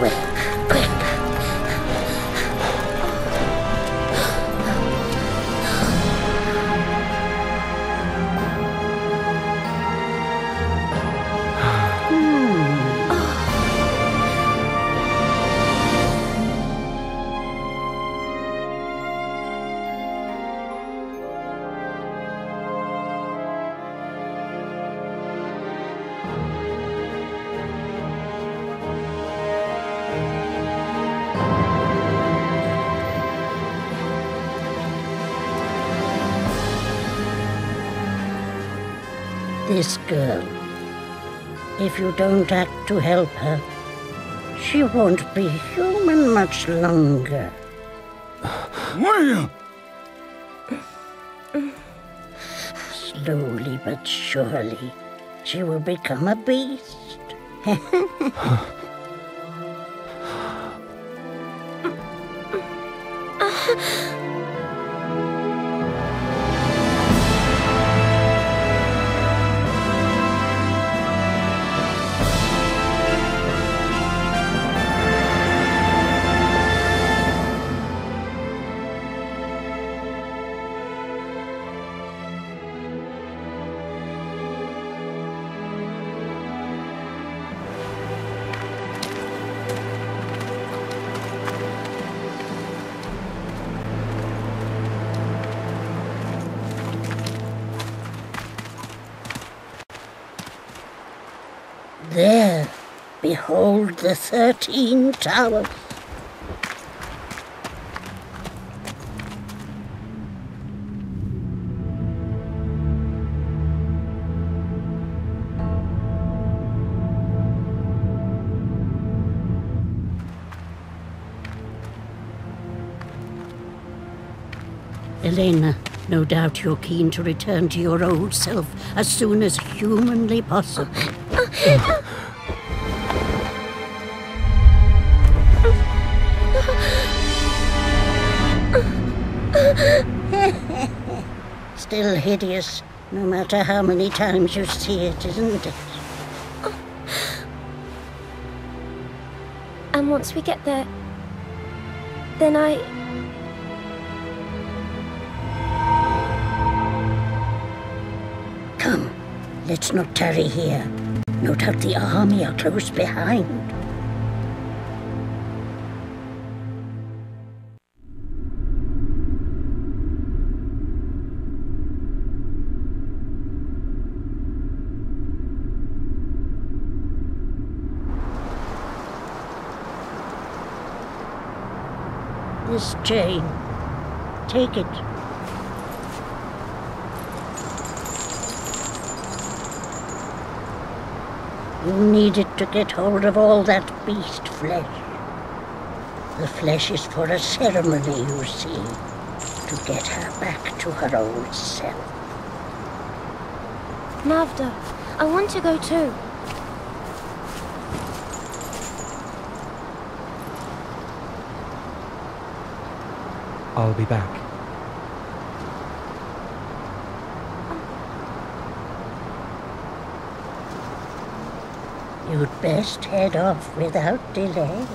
This This girl. If you don't act to help her, she won't be human much longer. William! Slowly but surely, she will become a beast. behold the thirteen towers. Elena, no doubt you're keen to return to your old self as soon as humanly possible. Still hideous, no matter how many times you see it, isn't it? And once we get there, then I. Come, let's not tarry here. No doubt the army are close behind. This chain. Take it. You need it to get hold of all that beast flesh. The flesh is for a ceremony, you see, to get her back to her old self. Mavda, I want to go too. I'll be back. You'd best head off without delay.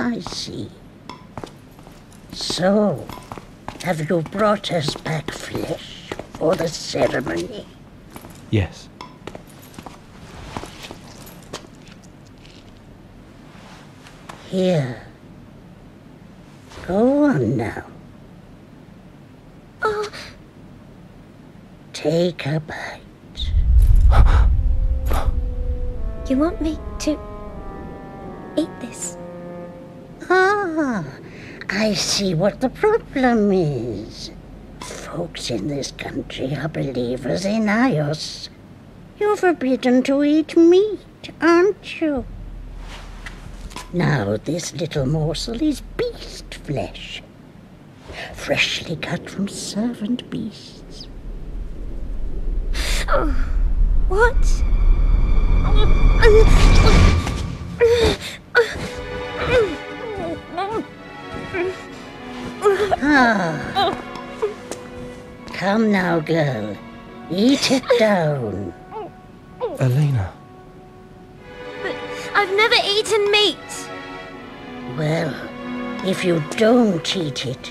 I see. So, have you brought us back flesh for the ceremony? Yes. Here. Go on now. Oh, Take a bite. you want me to eat this? I see what the problem is. Folks in this country are believers in Aios. You're forbidden to eat meat, aren't you? Now this little morsel is beast flesh, freshly cut from servant beasts. Oh, what? Ah. Come now, girl. Eat it down. Elena. But I've never eaten meat. Well, if you don't eat it,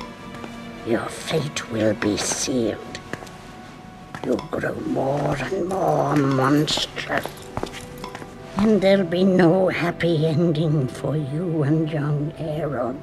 your fate will be sealed. You'll grow more and more monstrous. And there'll be no happy ending for you and young Aeron.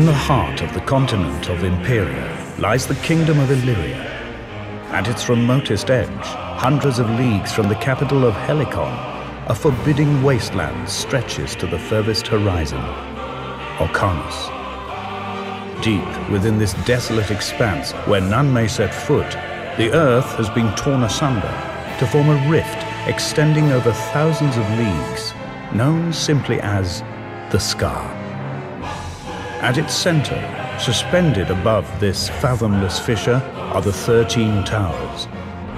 In the heart of the continent of Imperia lies the kingdom of Illyria. At its remotest edge, hundreds of leagues from the capital of Helicon, a forbidding wasteland stretches to the furthest horizon, Orcanus. Deep within this desolate expanse where none may set foot, the earth has been torn asunder to form a rift extending over thousands of leagues, known simply as the Scar. At its center, suspended above this fathomless fissure, are the 13 towers.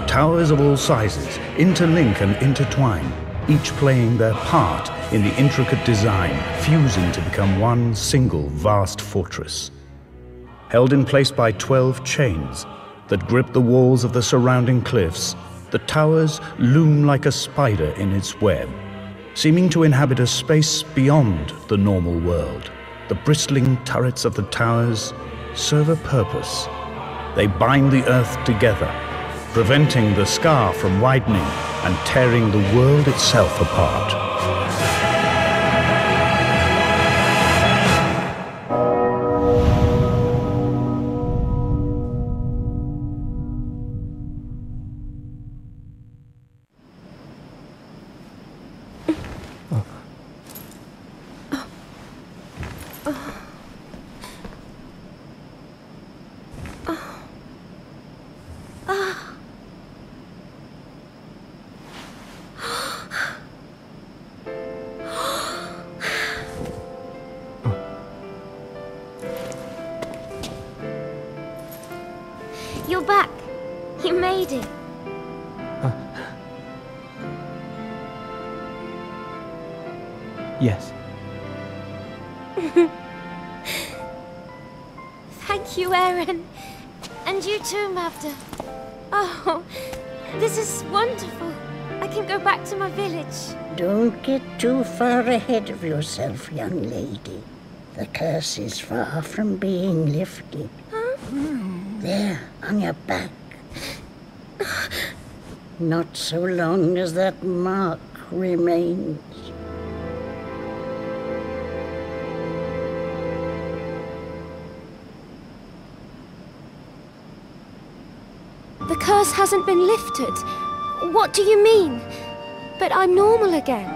Towers of all sizes interlink and intertwine, each playing their part in the intricate design, fusing to become one single vast fortress. Held in place by 12 chains that grip the walls of the surrounding cliffs, the towers loom like a spider in its web, seeming to inhabit a space beyond the normal world. The bristling turrets of the towers serve a purpose. They bind the earth together, preventing the scar from widening and tearing the world itself apart. You're back. You made it. Yes. Thank you, Aeron. And you too, Mavda. Oh, this is wonderful. I can go back to my village. Don't get too far ahead of yourself, young lady. The curse is far from being lifted. Hmm. There, on your back. Not so long as that mark remains. The curse hasn't been lifted. What do you mean? But I'm normal again.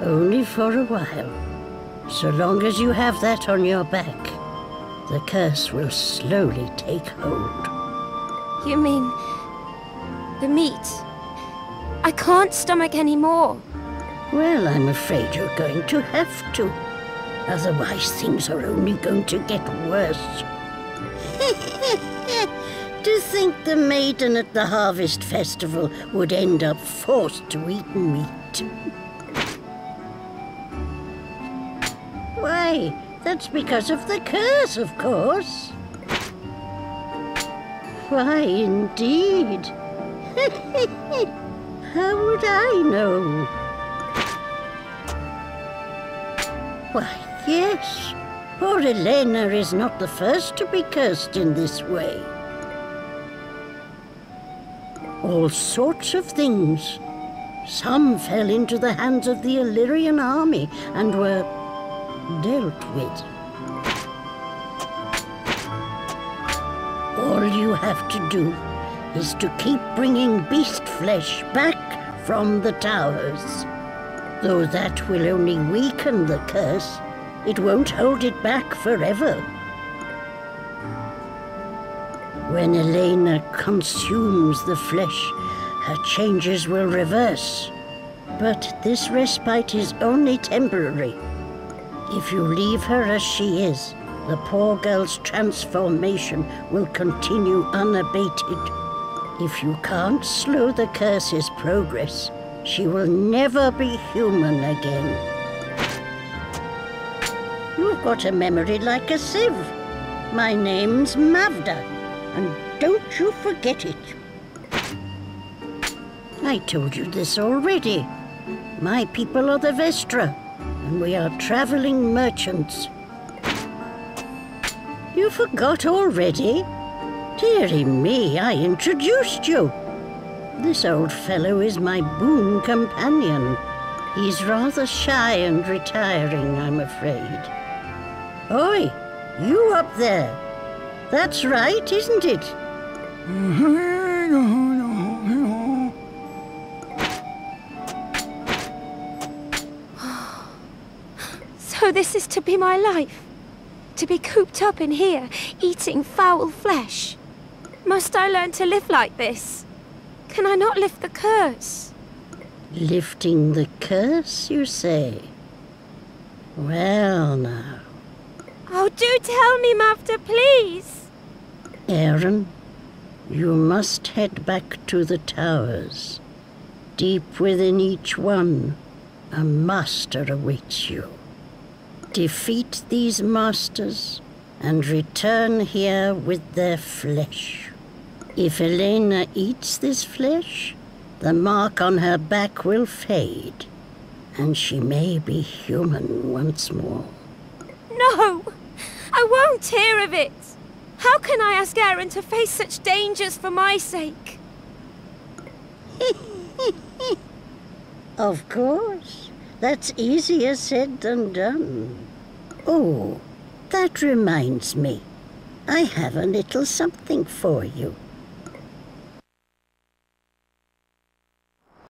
Only for a while. So long as you have that on your back, the curse will slowly take hold. You mean... the meat? I can't stomach any more. Well, I'm afraid you're going to have to. Otherwise, things are only going to get worse. to think the maiden at the Harvest Festival would end up forced to eat meat. Why, that's because of the curse, of course. Why, indeed. How would I know? Why, yes. Poor Elena is not the first to be cursed in this way. All sorts of things. Some fell into the hands of the Illyrian army and were dealt with. All you have to do is to keep bringing beast flesh back from the towers. Though that will only weaken the curse, it won't hold it back forever. When Elena consumes the flesh, her changes will reverse. But this respite is only temporary. If you leave her as she is, the poor girl's transformation will continue unabated. If you can't slow the curse's progress, she will never be human again. You've got a memory like a sieve. My name's Mavda, and don't you forget it. I told you this already. My people are the Vestra, and we are traveling merchants. You forgot already? Dearie me, I introduced you. This old fellow is my boon companion. He's rather shy and retiring, I'm afraid. Oi, you up there. That's right, isn't it? Mm-hmm. So this is to be my life? To be cooped up in here, eating foul flesh? Must I learn to live like this? Can I not lift the curse? Lifting the curse, you say? Well, now. Oh, do tell me, Mavda, please! Aeron, you must head back to the towers. Deep within each one, a master awaits you. Defeat these masters and return here with their flesh. If Elena eats this flesh, the mark on her back will fade, and she may be human once more. No! I won't hear of it! How can I ask Aeron to face such dangers for my sake? Of course. That's easier said than done. Oh, that reminds me. I have a little something for you.